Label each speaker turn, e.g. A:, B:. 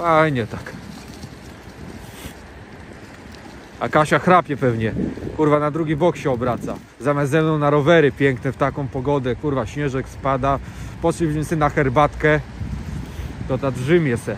A: Fajnie tak. A Kasia chrapie pewnie. Kurwa, na drugi bok się obraca. Zamiast ze mną na rowery piękne w taką pogodę. Kurwa, śnieżek spada. Poszliśmy sobie na herbatkę. To ta drzymie se.